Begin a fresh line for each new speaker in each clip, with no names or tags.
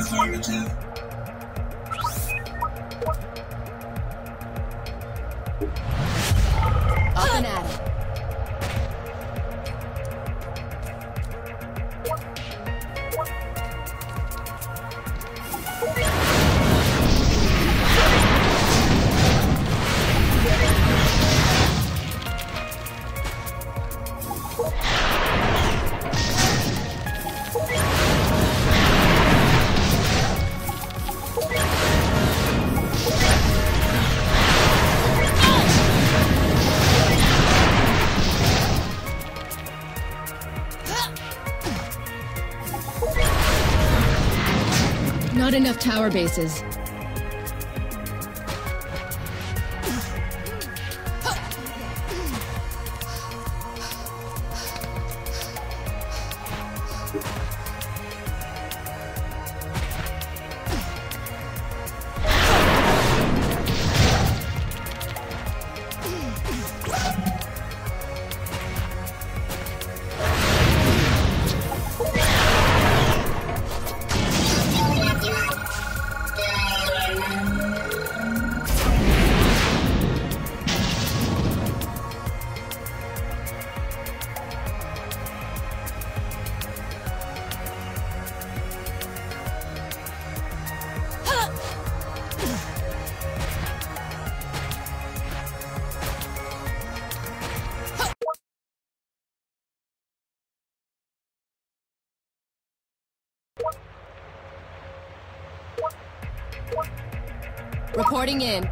Affirmative.
Not enough tower bases. Reporting in.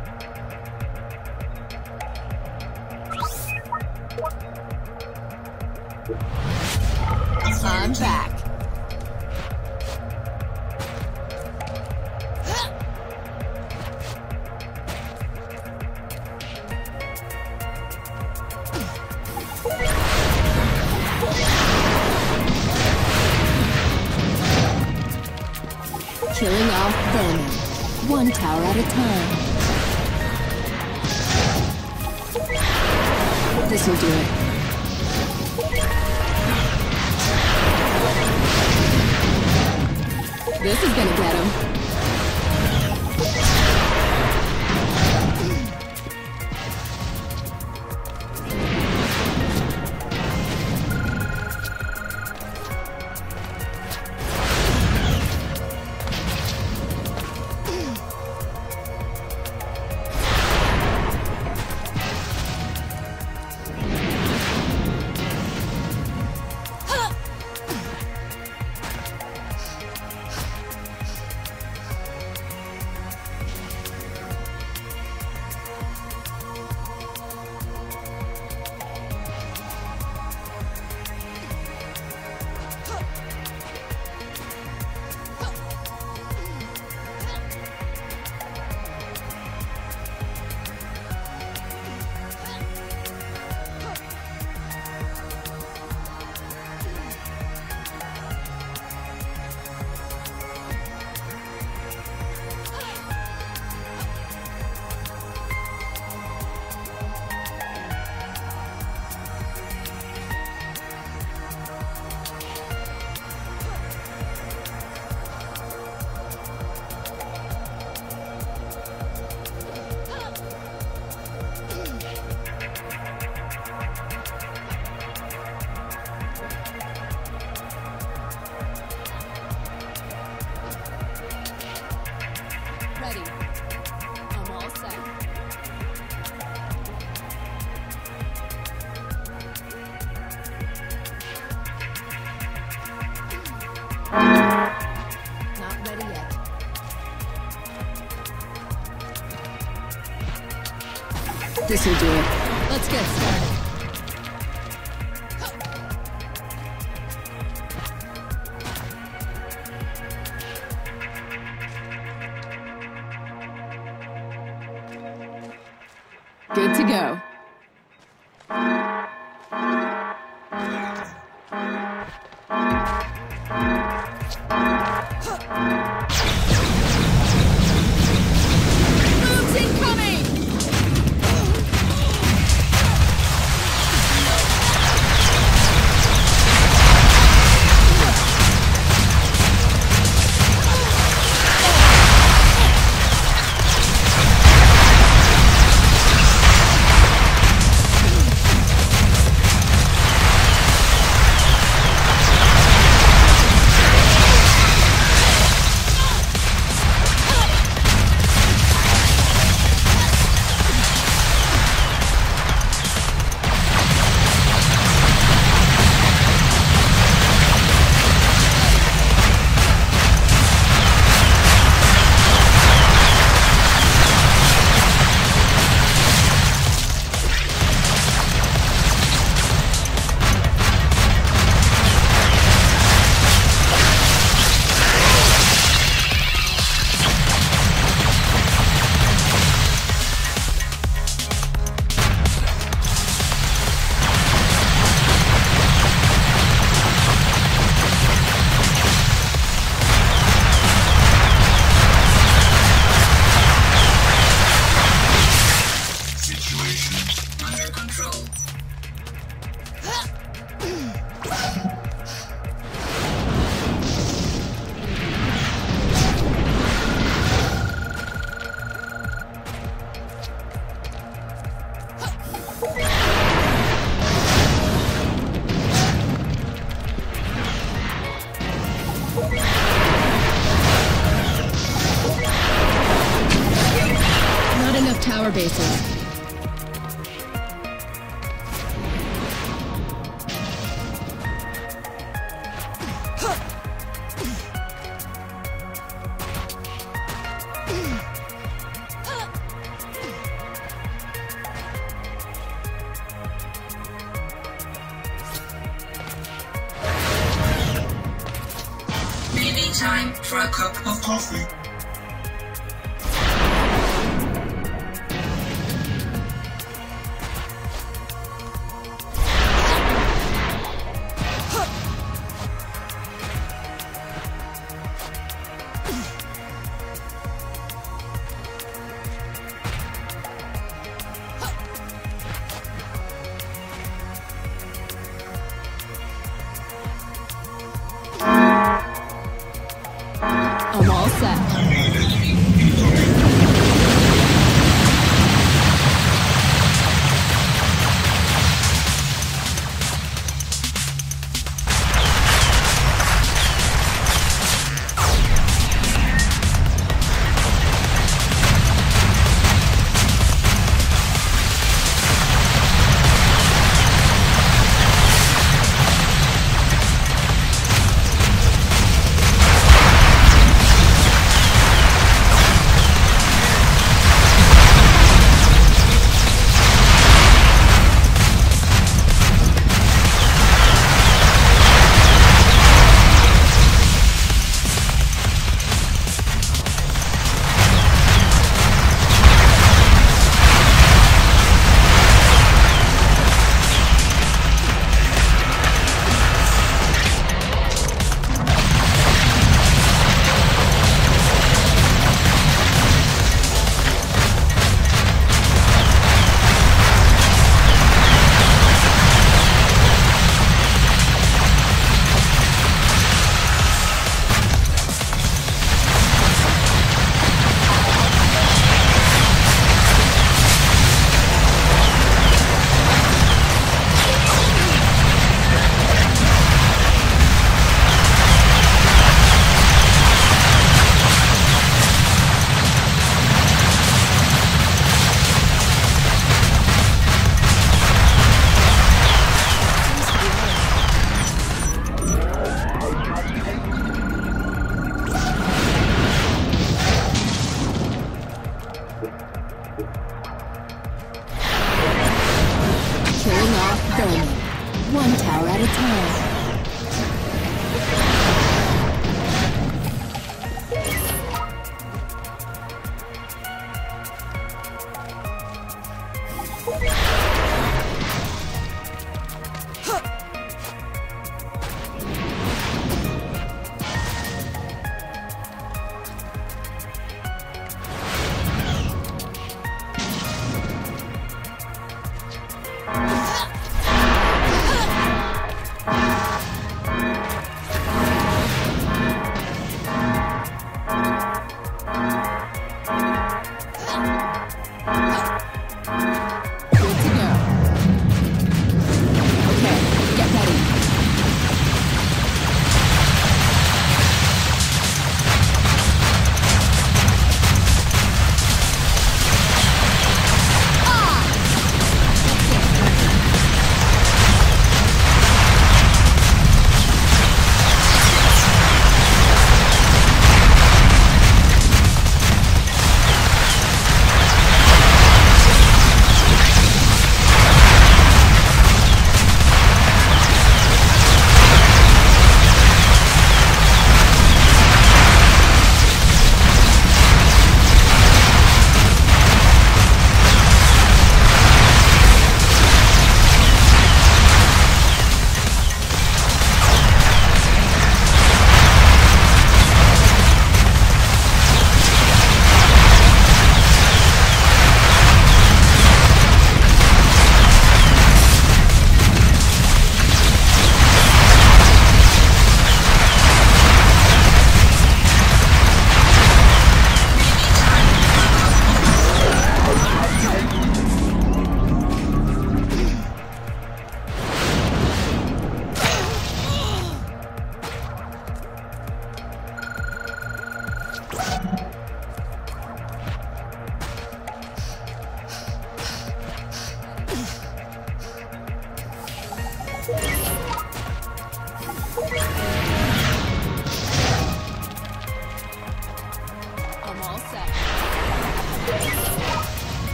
I'm back. Killing off vermin. One tower at a time. This'll do it. This is gonna get him.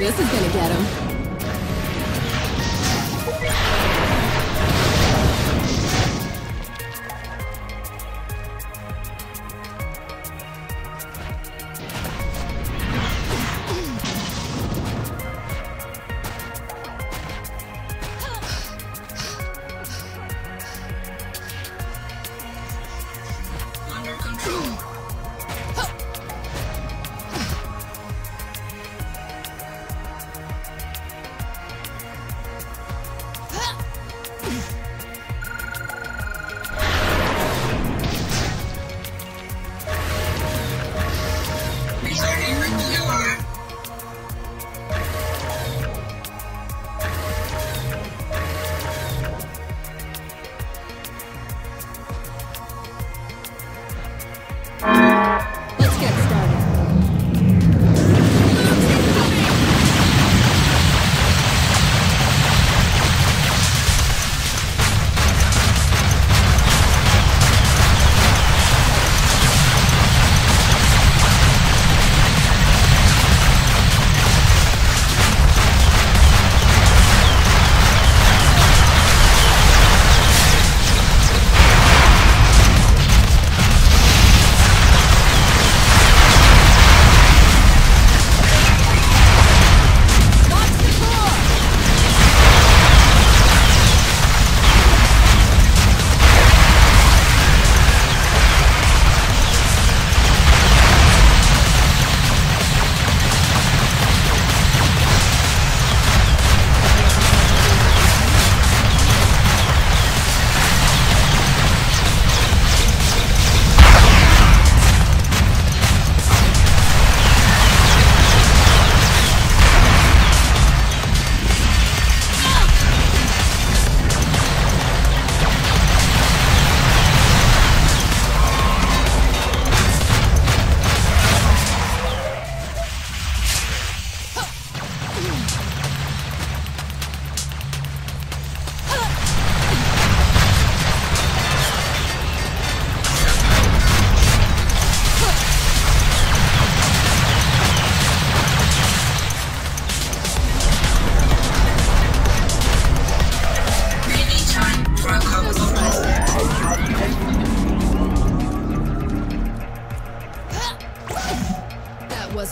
This is gonna get him.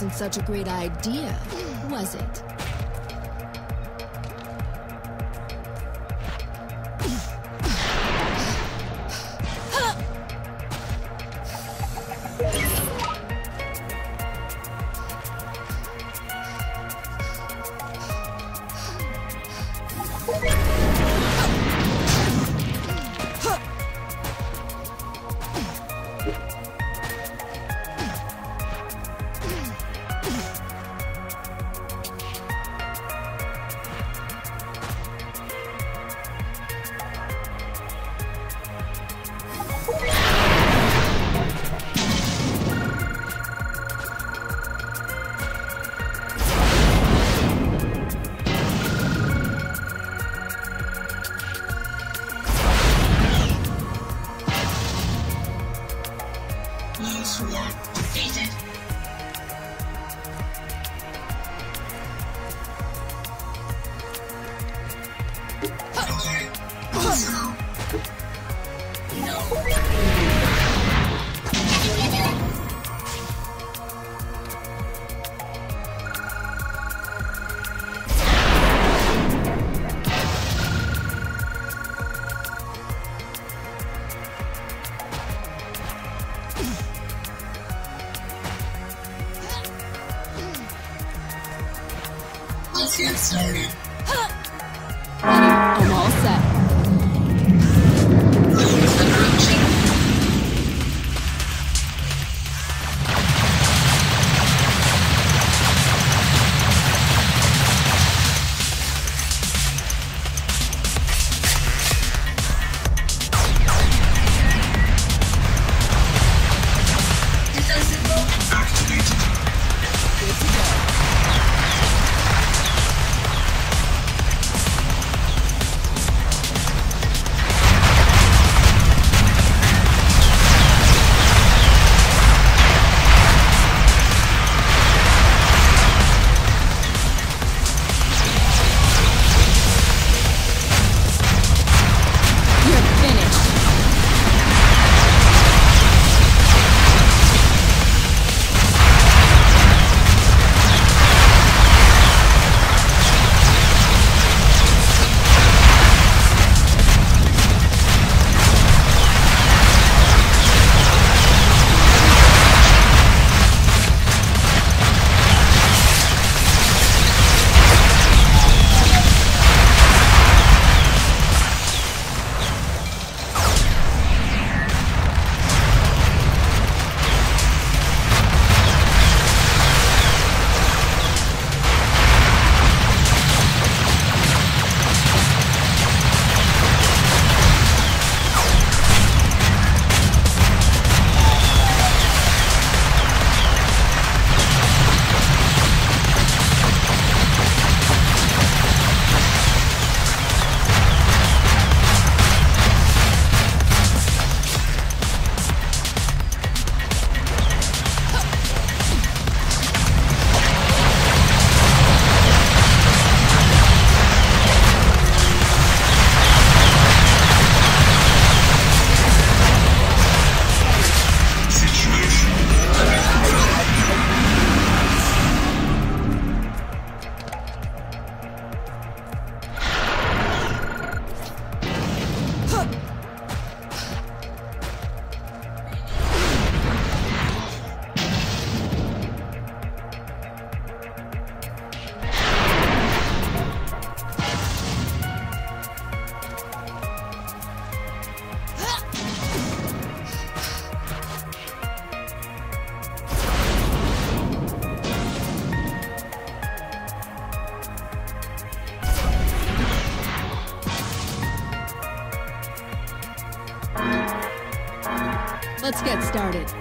wasn't such a great idea, was it?
Let's get started.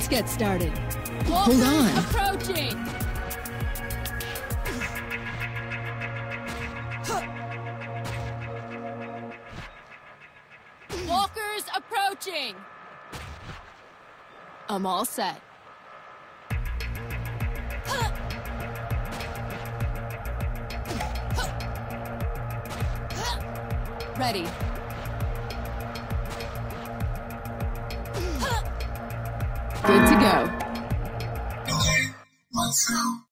Let's get started.
Hold
on.
approaching! Walkers approaching!
I'm all set. Ready.
Let's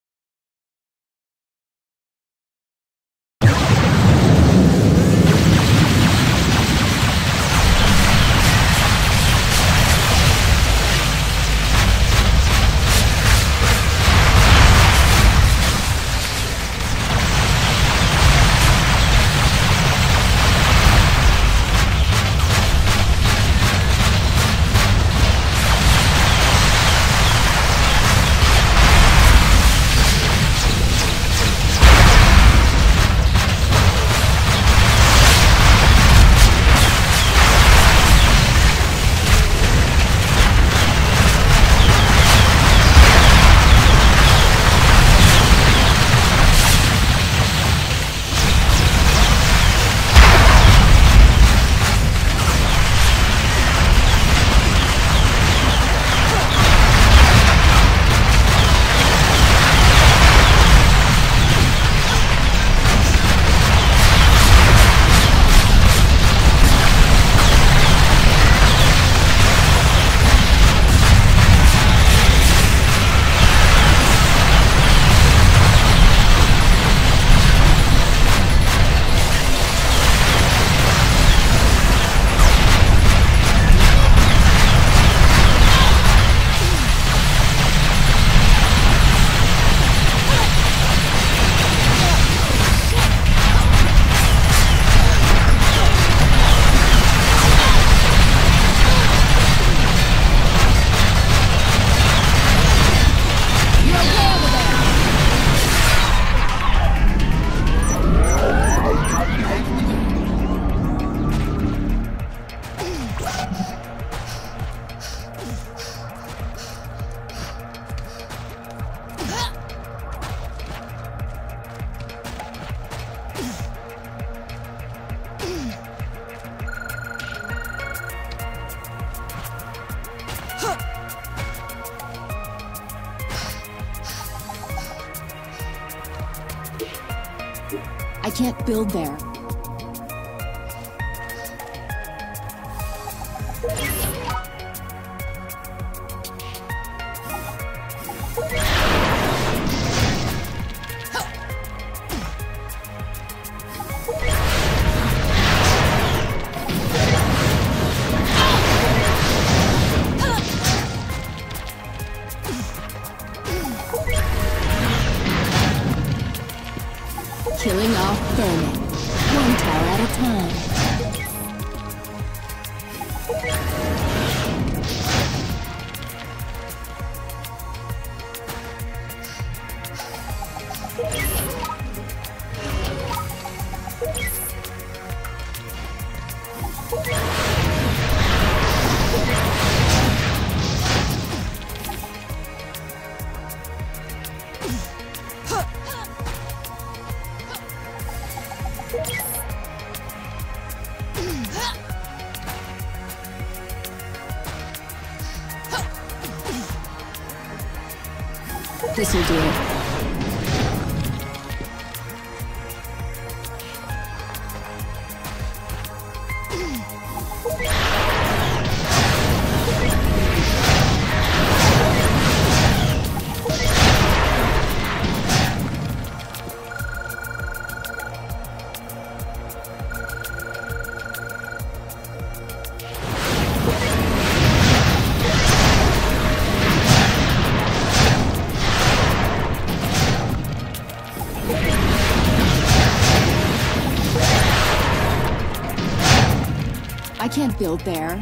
can't build there.